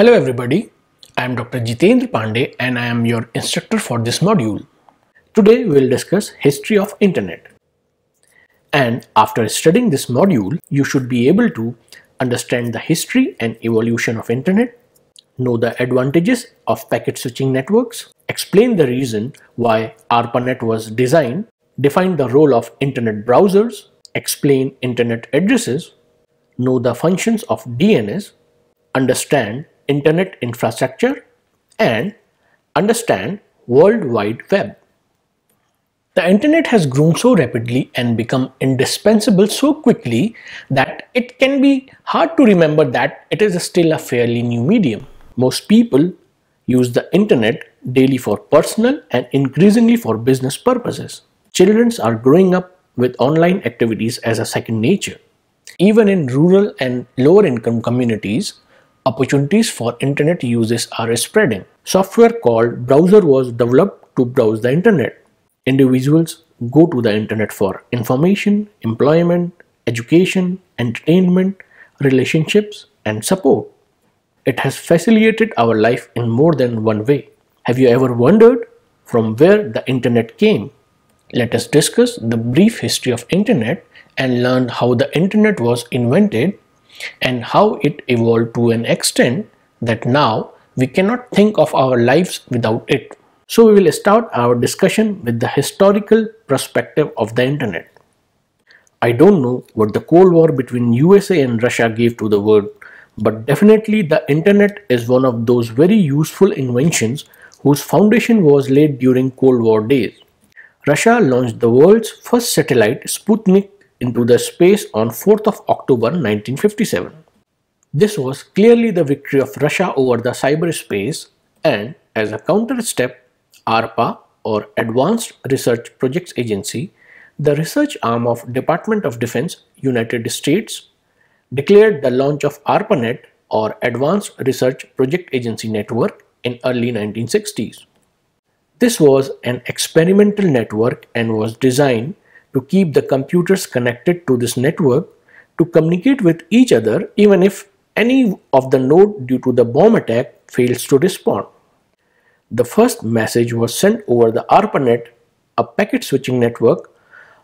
Hello everybody, I am Dr. Jeetendra Pande and I am your instructor for this module. Today we will discuss history of internet. And after studying this module, you should be able to understand the history and evolution of internet, know the advantages of packet switching networks, explain the reason why ARPANET was designed, define the role of internet browsers, explain internet addresses, know the functions of DNS, understand internet infrastructure, and understand World Wide Web. The internet has grown so rapidly and become indispensable so quickly that it can be hard to remember that it is still a fairly new medium. Most people use the internet daily for personal and increasingly for business purposes. Children are growing up with online activities as a second nature. Even in rural and lower income communities, opportunities for internet uses are spreading. Software called browser was developed to browse the internet. Individuals go to the internet for information, employment, education, entertainment, relationships, and support. It has facilitated our life in more than one way. Have you ever wondered from where the internet came? Let us discuss the brief history of internet and learn how the internet was invented and how it evolved to an extent that now we cannot think of our lives without it. So we will start our discussion with the historical perspective of the internet. I don't know what the Cold War between USA and Russia gave to the world, but definitely the internet is one of those very useful inventions whose foundation was laid during Cold War days. Russia launched the world's first satellite Sputnik into the space on 4th of October 1957. This was clearly the victory of Russia over the cyberspace and as a counter step, ARPA or Advanced Research Projects Agency, the research arm of Department of Defense, United States, declared the launch of ARPANET or Advanced Research Project Agency Network in early 1960s. This was an experimental network and was designed to keep the computers connected to this network to communicate with each other even if any of the node due to the bomb attack fails to respond. The first message was sent over the ARPANET, a packet switching network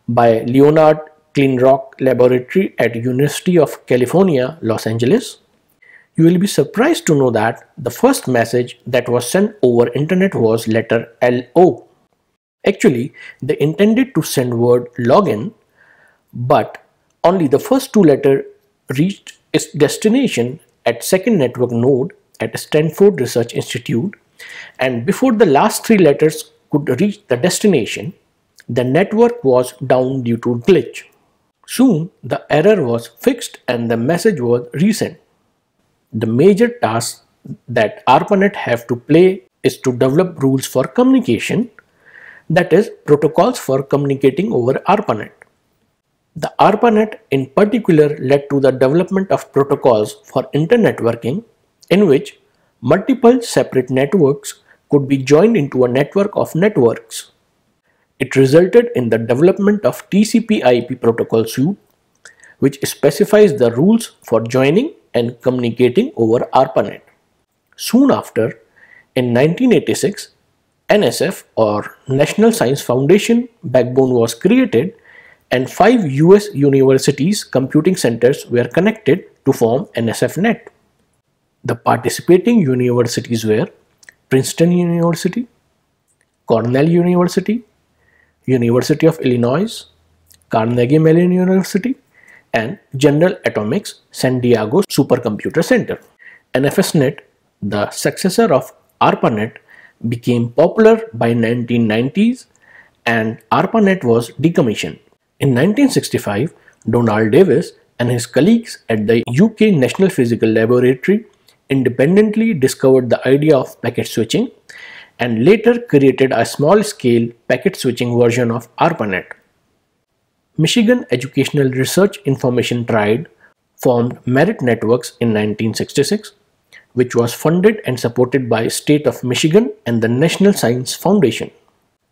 by Leonard Kleinrock Laboratory at University of California, Los Angeles. You will be surprised to know that the first message that was sent over internet was letter LO. Actually, they intended to send word login, but only the first two letters reached its destination at second network node at Stanford Research Institute and before the last three letters could reach the destination, the network was down due to glitch. Soon the error was fixed and the message was resent. The major task that ARPANET have to play is to develop rules for communication, that is protocols for communicating over ARPANET. The ARPANET in particular led to the development of protocols for internetworking in which multiple separate networks could be joined into a network of networks. It resulted in the development of TCP IP protocol suite which specifies the rules for joining and communicating over ARPANET. Soon after, in 1986, NSF or National Science Foundation backbone was created and five US universities computing centers were connected to form NSFNet. The participating universities were Princeton University, Cornell University, University of Illinois, Carnegie Mellon University, and General Atomics San Diego Supercomputer Center. NFSNet, the successor of ARPANET, became popular by 1990s and ARPANET was decommissioned. In 1965, Donald Davies and his colleagues at the UK National Physical Laboratory independently discovered the idea of packet switching and later created a small-scale packet switching version of ARPANET. Michigan Educational Research Information Triad formed Merit Networks in 1966, which was funded and supported by State of Michigan and the National Science Foundation.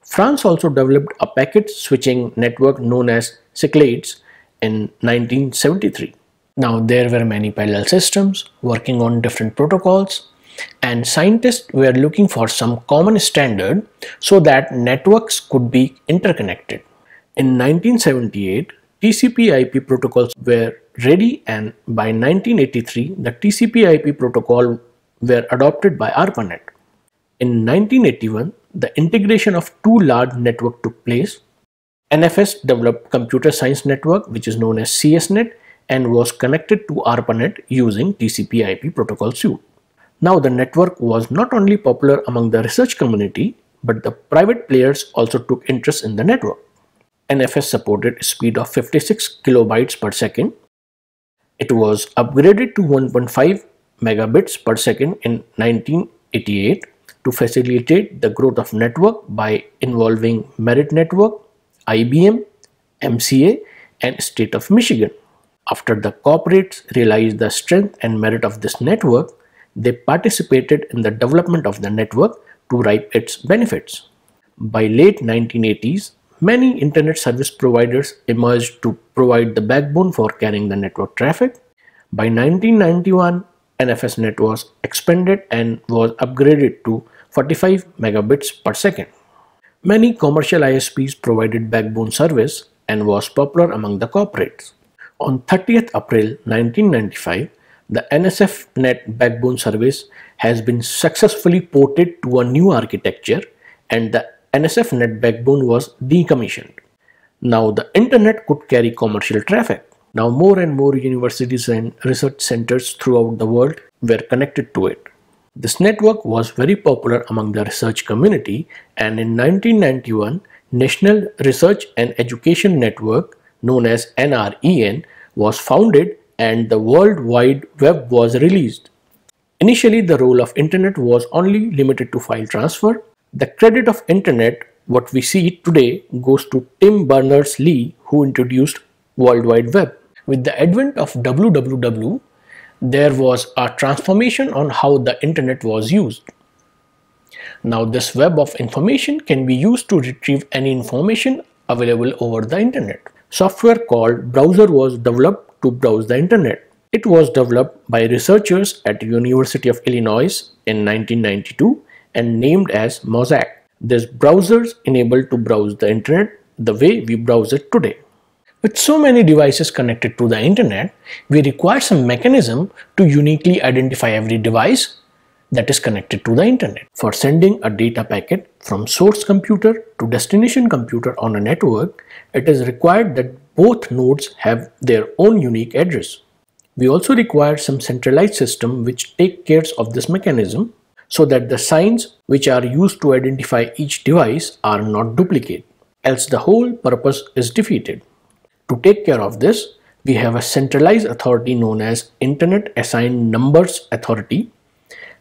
France also developed a packet switching network known as Cyclades in 1973. Now there were many parallel systems working on different protocols and scientists were looking for some common standard so that networks could be interconnected. In 1978, TCP/IP protocols were ready and by 1983 the TCP/IP protocol were adopted by ARPANET. In 1981, the integration of two large networks took place. NFS developed computer science network which is known as CSNet and was connected to ARPANET using TCP/IP protocol suite. Now the network was not only popular among the research community, but the private players also took interest in the network. NFS supported speed of 56 kilobytes per second. It was upgraded to 1.5 megabits per second in 1988 to facilitate the growth of network by involving Merit Network, IBM, MCI and State of Michigan. After the corporates realized the strength and merit of this network, they participated in the development of the network to reap its benefits. By late 1980s, many internet service providers emerged to provide the backbone for carrying the network traffic. By 1991, NFS net was expanded and was upgraded to 45 megabits per second. Many commercial ISPs provided backbone service and was popular among the corporates. On 30th April 1995, the NSF Net backbone service has been successfully ported to a new architecture and the NSF Net backbone was decommissioned. Now the internet could carry commercial traffic. Now more and more universities and research centers throughout the world were connected to it. This network was very popular among the research community and in 1991 National Research and Education Network known as NREN was founded and the World Wide Web was released. Initially the role of internet was only limited to file transfer. The credit of internet what we see today goes to Tim Berners-Lee who introduced World Wide Web. With the advent of WWW, there was a transformation on how the internet was used. Now this web of information can be used to retrieve any information available over the internet. Software called browser was developed to browse the internet. It was developed by researchers at University of Illinois in 1992 and named as Mosaic. This browsers enabled to browse the internet the way we browse it today. With so many devices connected to the internet, we require some mechanism to uniquely identify every device that is connected to the internet. For sending a data packet from source computer to destination computer on a network, it is required that both nodes have their own unique address. We also require some centralized system which take care of this mechanism so that the signs which are used to identify each device are not duplicate, else the whole purpose is defeated. To take care of this, we have a centralized authority known as Internet Assigned Numbers Authority,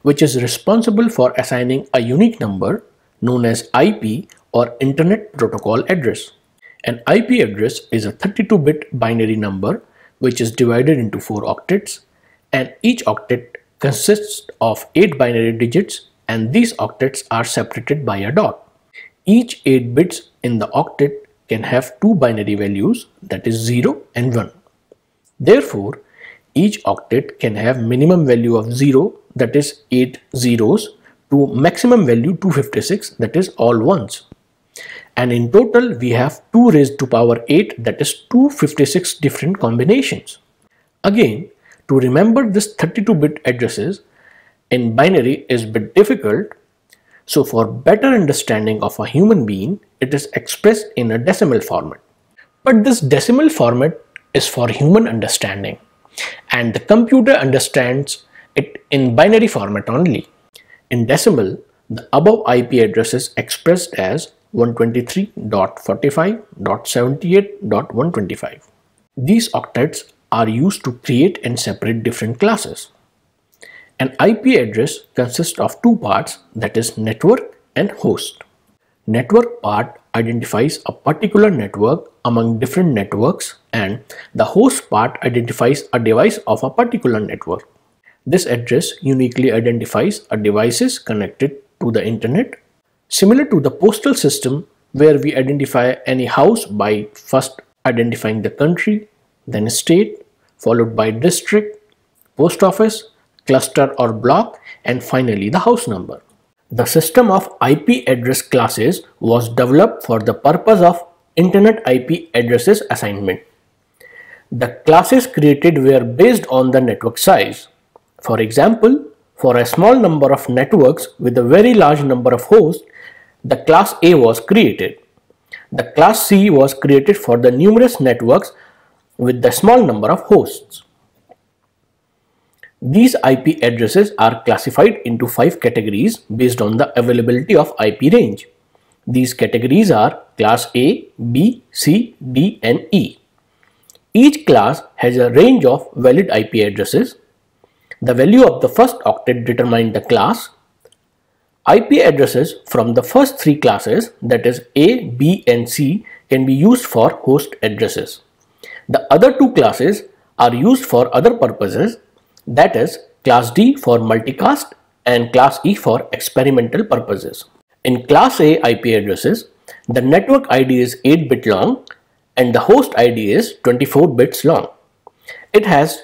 which is responsible for assigning a unique number known as IP or Internet Protocol Address. An IP address is a 32-bit binary number which is divided into 4 octets and each octet consists of 8 binary digits and these octets are separated by a dot. Each 8 bits in the octet can have two binary values that is 0 and 1. Therefore, each octet can have minimum value of 0 that is 8 zeros to maximum value 256 that is all ones. And in total we have 2 raised to power 8 that is 256 different combinations. Again, to remember this 32-bit addresses in binary is a bit difficult so for better understanding of a human being, it is expressed in a decimal format. But this decimal format is for human understanding and the computer understands it in binary format only. In decimal, the above IP address is expressed as 123.45.78.125. These octets are used to create and separate different classes. An IP address consists of two parts that is network and host. Network part identifies a particular network among different networks and the host part identifies a device of a particular network. This address uniquely identifies a devices connected to the internet. Similar to the postal system where we identify any house by first identifying the country, then state, followed by district, post office, cluster or block, and finally the house number. The system of IP address classes was developed for the purpose of Internet IP addresses assignment. The classes created were based on the network size. For example, for a small number of networks with a very large number of hosts, the class A was created. The class C was created for the numerous networks with the small number of hosts. These IP addresses are classified into five categories based on the availability of IP range. These categories are class A, B, C, D and E. Each class has a range of valid IP addresses. The value of the first octet determines the class. IP addresses from the first three classes that is A, B and C can be used for host addresses. The other two classes are used for other purposes that is class D for multicast and class E for experimental purposes. In class A IP addresses, the network ID is 8 bit long and the host ID is 24 bits long. It has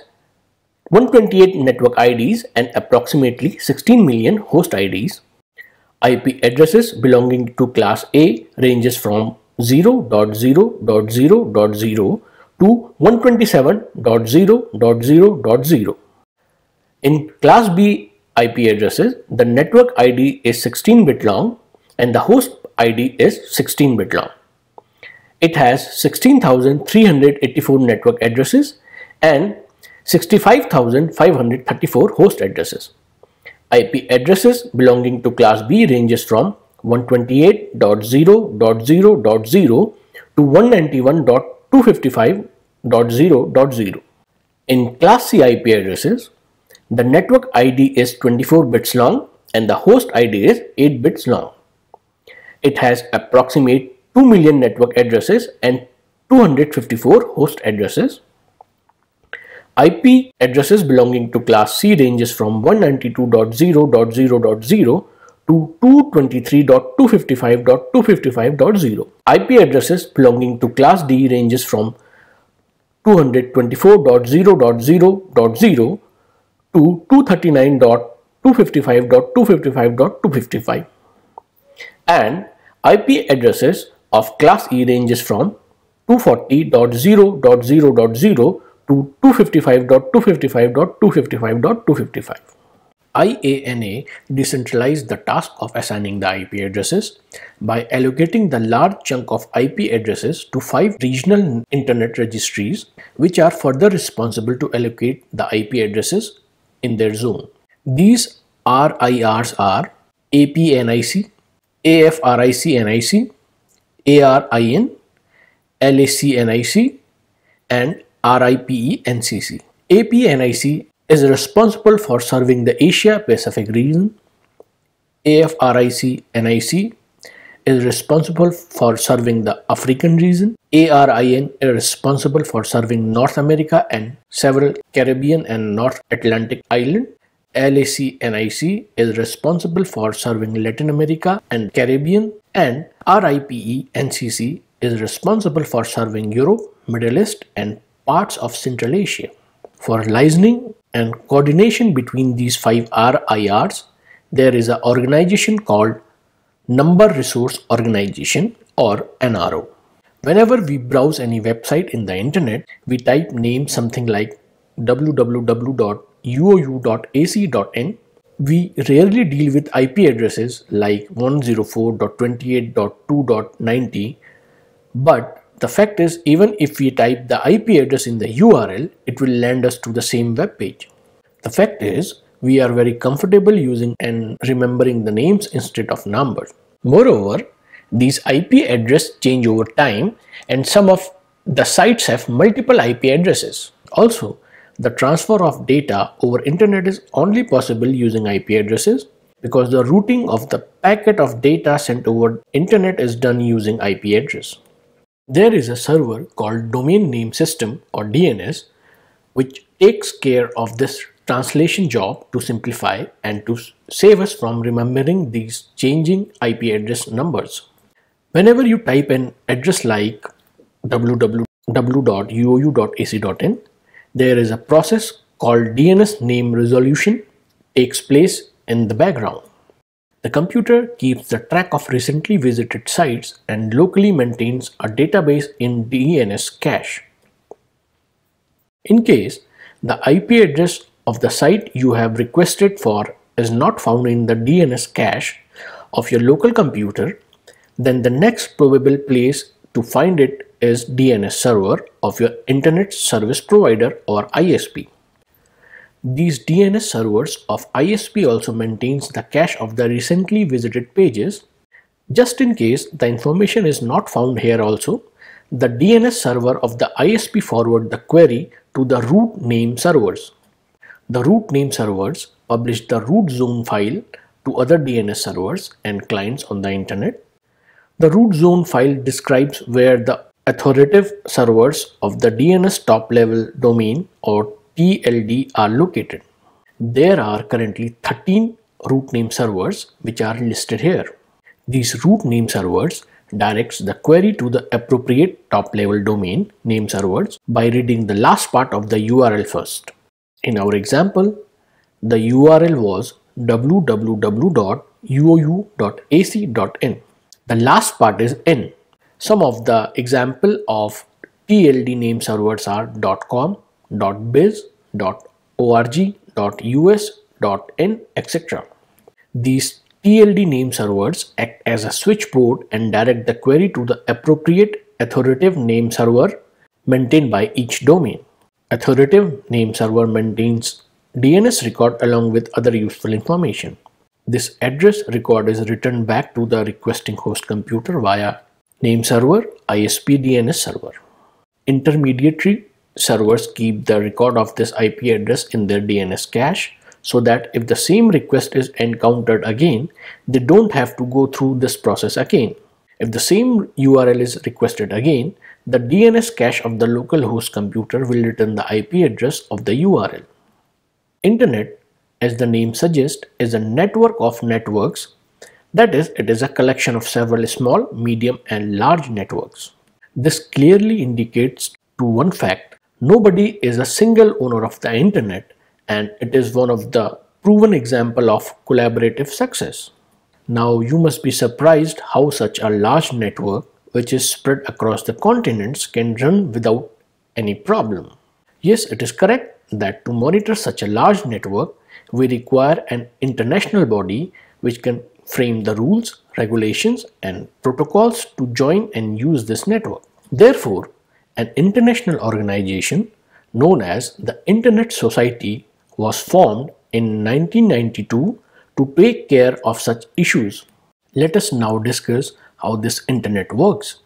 128 network IDs and approximately 16 million host IDs. IP addresses belonging to class A ranges from 0.0.0.0 to 127.0.0.0. In class B IP addresses, the network ID is 16 bit long and the host ID is 16 bit long. It has 16,384 network addresses and 65,534 host addresses. IP addresses belonging to class B ranges from 128.0.0.0 to 191.255.0.0. In class C IP addresses, the network ID is 24 bits long and the host ID is 8 bits long. It has approximate 2 million network addresses and 254 host addresses. IP addresses belonging to class C ranges from 192.0.0.0 to 223.255.255.0. IP addresses belonging to class D ranges from 224.0.0.0 to 239.255.255.255 and IP addresses of class E ranges from 240.0.0.0 to 255.255.255.255. IANA decentralized the task of assigning the IP addresses by allocating the large chunk of IP addresses to five regional internet registries which are further responsible to allocate the IP addresses in their zone. These RIRs are APNIC, AFRINIC, ARIN, LACNIC and RIPE-NCC. APNIC is responsible for serving the Asia Pacific region. AFRINIC is responsible for serving the African region. ARIN is responsible for serving North America and several Caribbean and North Atlantic islands. LACNIC is responsible for serving Latin America and Caribbean and RIPE-NCC is responsible for serving Europe, Middle East and parts of Central Asia. For liaising and coordination between these five RIRs, there is an organization called Number Resource Organization or NRO. Whenever we browse any website in the internet, we type name something like www uou.ac.in, we rarely deal with IP addresses like 104.28.2.90, but the fact is even if we type the IP address in the URL, it will land us to the same web page. The fact is, we are very comfortable using and remembering the names instead of numbers. Moreover, these IP addresses change over time and some of the sites have multiple IP addresses. Also, the transfer of data over internet is only possible using IP addresses because the routing of the packet of data sent over internet is done using IP address. There is a server called domain name system or DNS which takes care of this translation job to simplify and to save us from remembering these changing IP address numbers. Whenever you type an address like www.uou.ac.in there is a process called DNS name resolution takes place in the background. The computer keeps the track of recently visited sites and locally maintains a database in DNS cache. In case the IP address of the site you have requested for is not found in the DNS cache of your local computer, then the next probable place to find it is DNS server of your Internet Service Provider or ISP. These DNS servers of ISP also maintains the cache of the recently visited pages. Just in case the information is not found here also, the DNS server of the ISP forward the query to the root name servers. The root name servers publish the root zone file to other DNS servers and clients on the internet. The root zone file describes where the authoritative servers of the DNS top level domain or TLD are located. There are currently 13 root name servers which are listed here. These root name servers directs the query to the appropriate top level domain name servers by reading the last part of the URL first. In our example, the URL was www.uou.ac.in. The last part is n. Some of the example of TLD name servers are .com, .biz, .org, .us, .in, etc. These TLD name servers act as a switchboard and direct the query to the appropriate authoritative name server maintained by each domain. Authoritative name server maintains DNS record along with other useful information. This address record is returned back to the requesting host computer via name server ISP DNS server. Intermediary servers keep the record of this IP address in their DNS cache so that if the same request is encountered again, they don't have to go through this process again. If the same URL is requested again, the DNS cache of the local host computer will return the IP address of the URL. Internet, as the name suggests, is a network of networks. That is, it is a collection of several small, medium and large networks. This clearly indicates to one fact Nobody is a single owner of the internet and it is one of the proven example of collaborative success. Now you must be surprised how such a large network which is spread across the continents can run without any problem. Yes, it is correct that to monitor such a large network, we require an international body which can frame the rules, regulations and protocols to join and use this network. Therefore, an international organization known as the Internet Society was formed in 1992 to take care of such issues. Let us now discuss how this internet works.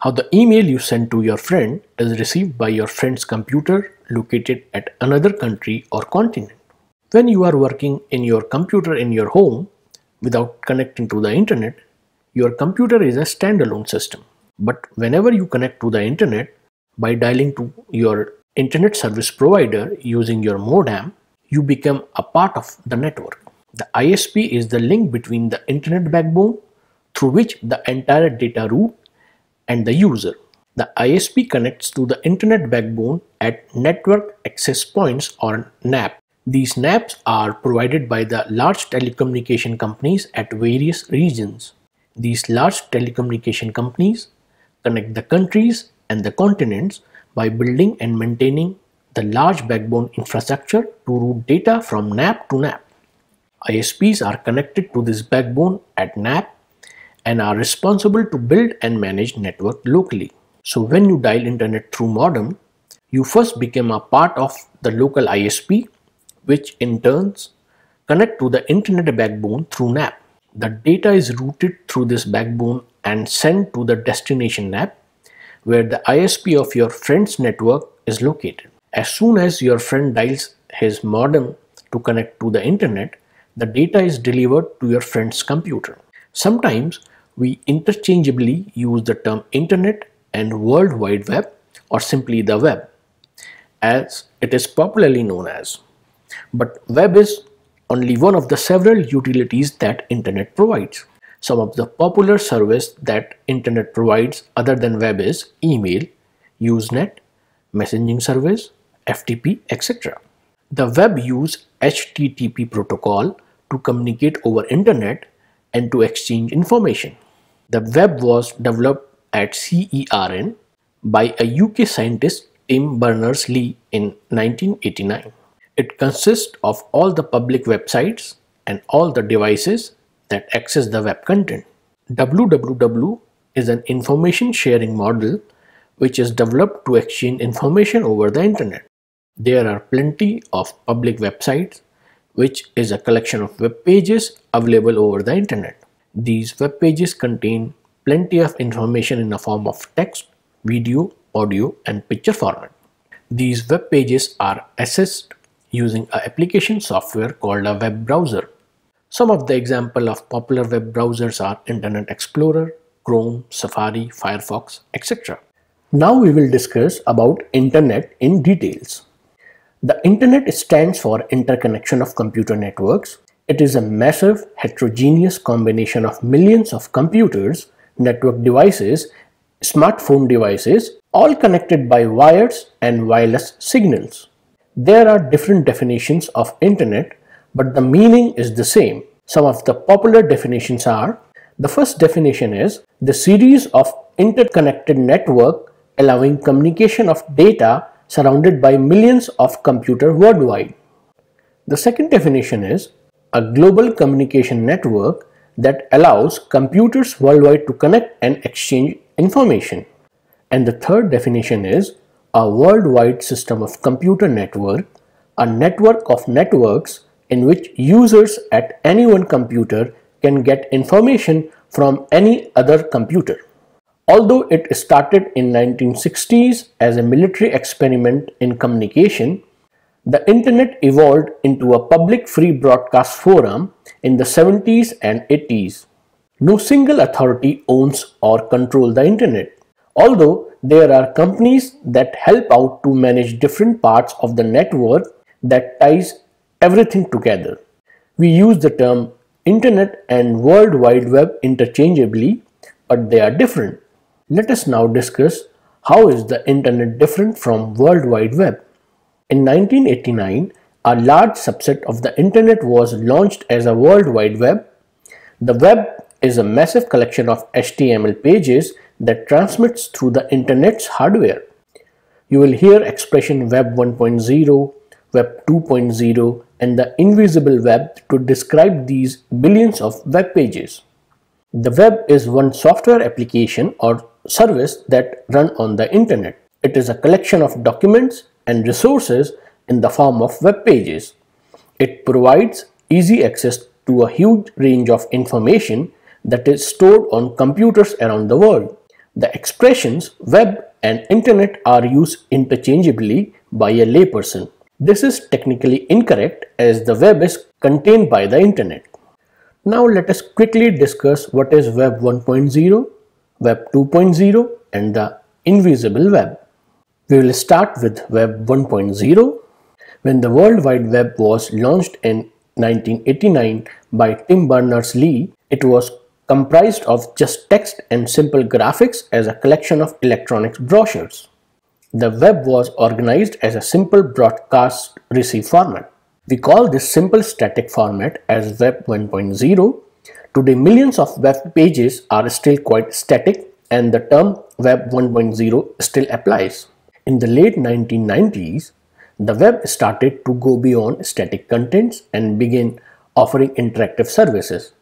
How the email you send to your friend is received by your friend's computer located at another country or continent. When you are working in your computer in your home without connecting to the internet, your computer is a standalone system. But whenever you connect to the internet by dialing to your internet service provider using your modem, you become a part of the network. The ISP is the link between the internet backbone through which the entire data route and the user. The ISP connects to the internet backbone at network access points or NAP. These NAPs are provided by the large telecommunication companies at various regions. These large telecommunication companies connect the countries and the continents by building and maintaining the large backbone infrastructure to route data from NAP to NAP. ISPs are connected to this backbone at NAP and are responsible to build and manage network locally. So when you dial internet through modem, you first become a part of the local ISP, which in turns connect to the internet backbone through NAP. The data is routed through this backbone and sent to the destination NAP where the ISP of your friend's network is located. As soon as your friend dials his modem to connect to the internet, the data is delivered to your friend's computer. Sometimes we interchangeably use the term internet and World Wide Web or simply the web as it is popularly known as. But web is only one of the several utilities that internet provides. Some of the popular service that internet provides other than web is email, Usenet, messaging service, FTP, etc. The web use HTTP protocol to communicate over internet and to exchange information. The web was developed at CERN by a UK scientist Tim Berners-Lee in 1989. It consists of all the public websites and all the devices that access the web content. WWW is an information sharing model which is developed to exchange information over the internet. There are plenty of public websites which is a collection of web pages available over the internet. These web pages contain plenty of information in the form of text, video, audio and picture format. These web pages are accessed using an application software called a web browser. Some of the example of popular web browsers are Internet Explorer, Chrome, Safari, Firefox, etc. Now we will discuss about Internet in details. The Internet stands for Interconnection of Computer Networks. It is a massive heterogeneous combination of millions of computers, network devices, smartphone devices, all connected by wires and wireless signals. There are different definitions of Internet, but the meaning is the same. Some of the popular definitions are the first definition is the series of interconnected network allowing communication of data surrounded by millions of computers worldwide. The second definition is a global communication network that allows computers worldwide to connect and exchange information. And the third definition is a worldwide system of computer network, a network of networks in which users at any one computer can get information from any other computer. Although it started in 1960s as a military experiment in communication, the internet evolved into a public free broadcast forum in the 70s and 80s. No single authority owns or controls the internet. Although there are companies that help out to manage different parts of the network that ties everything together. We use the term internet and world wide web interchangeably, but they are different. Let us now discuss how is the internet different from World Wide Web. In 1989, a large subset of the internet was launched as a World Wide Web. The web is a massive collection of HTML pages that transmits through the internet's hardware. You will hear expression Web 1.0, Web 2.0 and the invisible web to describe these billions of web pages. The web is one software application or service that run on the internet. It is a collection of documents and resources in the form of web pages. It provides easy access to a huge range of information that is stored on computers around the world. The expressions web and internet are used interchangeably by a layperson. This is technically incorrect as the web is contained by the internet. Now let us quickly discuss what is Web 1.0, Web 2.0 and the invisible web. We will start with Web 1.0. When the World Wide Web was launched in 1989 by Tim Berners-Lee, it was comprised of just text and simple graphics as a collection of electronic brochures. The web was organized as a simple broadcast receive format. We call this simple static format as Web 1.0. Today millions of web pages are still quite static and the term Web 1.0 still applies. In the late 1990s, the web started to go beyond static contents and begin offering interactive services.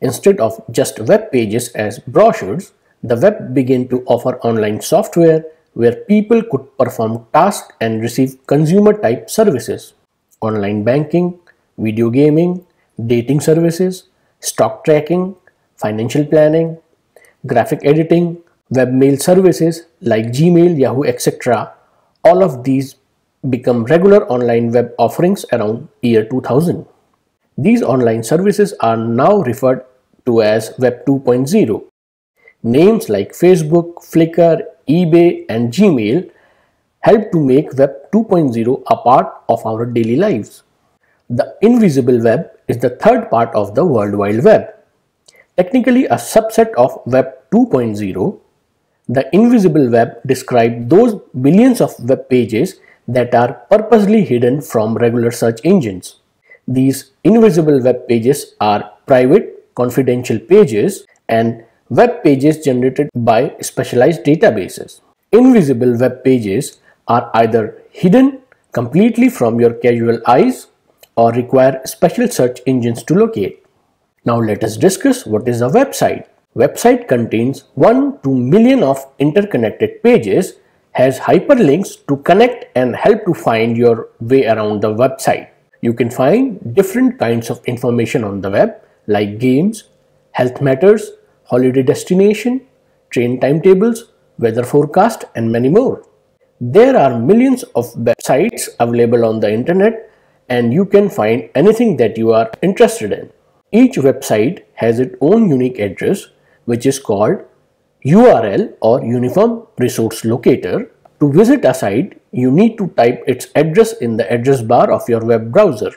Instead of just web pages as brochures, the web began to offer online software where people could perform tasks and receive consumer type services. Online banking, video gaming, dating services, stock tracking, financial planning, graphic editing, webmail services like Gmail, Yahoo, etc. All of these become regular online web offerings around year 2000. These online services are now referred to as Web 2.0. Names like Facebook, Flickr, eBay and Gmail help to make Web 2.0 a part of our daily lives. The invisible web is the third part of the World Wide Web. Technically a subset of Web 2.0, the invisible web describes those billions of web pages that are purposely hidden from regular search engines. These invisible web pages are private, confidential pages and web pages generated by specialized databases. Invisible web pages are either hidden completely from your casual eyes or require special search engines to locate. Now let us discuss what is a website. Website contains 1 to million of interconnected pages, has hyperlinks to connect and help to find your way around the website. You can find different kinds of information on the web like games, health matters, holiday destination, train timetables, weather forecast and many more. There are millions of websites available on the internet and you can find anything that you are interested in. Each website has its own unique address which is called URL or Uniform Resource Locator. To visit a site, you need to type its address in the address bar of your web browser.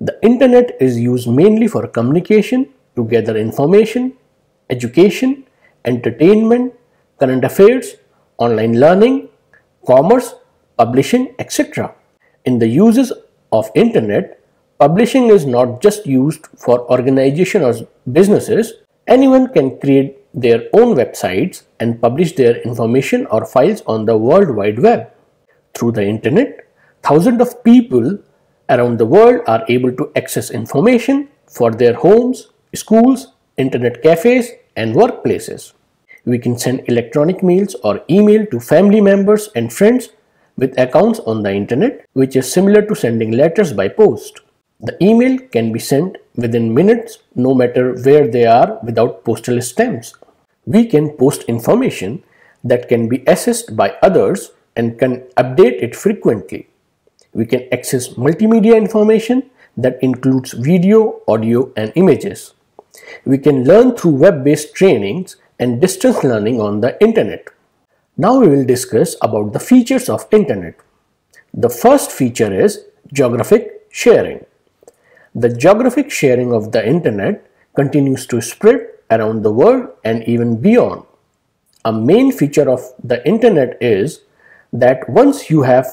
The internet is used mainly for communication, to gather information, education, entertainment, current affairs, online learning, commerce, publishing, etc. In the uses of internet, publishing is not just used for organization or businesses. Anyone can create their own websites and publish their information or files on the World Wide Web. Through the internet, thousands of people around the world are able to access information for their homes, schools, internet cafes, and workplaces. We can send electronic mails or email to family members and friends with accounts on the internet, which is similar to sending letters by post. The email can be sent within minutes no matter where they are without postal stamps. We can post information that can be accessed by others and can update it frequently. We can access multimedia information that includes video, audio and images. We can learn through web-based trainings and distance learning on the internet. Now we will discuss about the features of internet. The first feature is geographic sharing. The geographic sharing of the internet continues to spread around the world and even beyond. A main feature of the internet is that once you have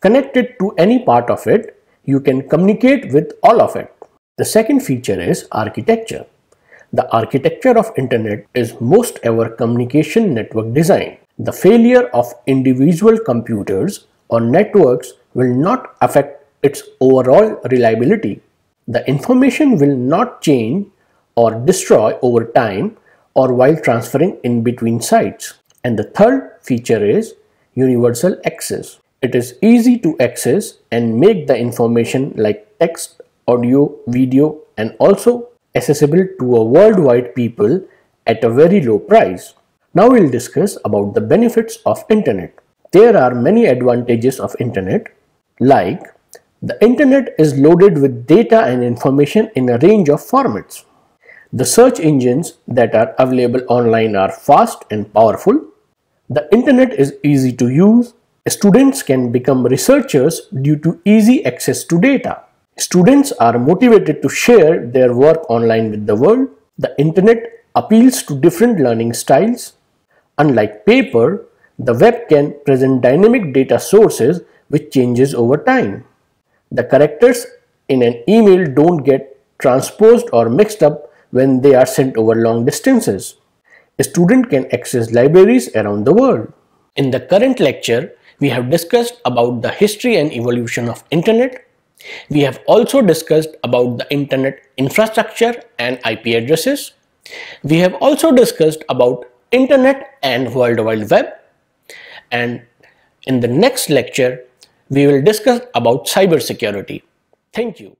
connected to any part of it, you can communicate with all of it. The second feature is architecture. The architecture of internet is most ever communication network design. The failure of individual computers or networks will not affect its overall reliability. The information will not change or destroy over time or while transferring in between sites. And the third feature is universal access. It is easy to access and make the information like text, audio, video and also accessible to a worldwide people at a very low price. Now we'll discuss about the benefits of internet. There are many advantages of internet like the internet is loaded with data and information in a range of formats. The search engines that are available online are fast and powerful. The internet is easy to use. Students can become researchers due to easy access to data. Students are motivated to share their work online with the world. The internet appeals to different learning styles. Unlike paper, the web can present dynamic data sources which changes over time. The characters in an email don't get transposed or mixed up when they are sent over long distances. A student can access libraries around the world. In the current lecture, we have discussed about the history and evolution of internet. We have also discussed about the internet infrastructure and IP addresses. We have also discussed about internet and world wide web and in the next lecture we will discuss about cybersecurity. Thank you.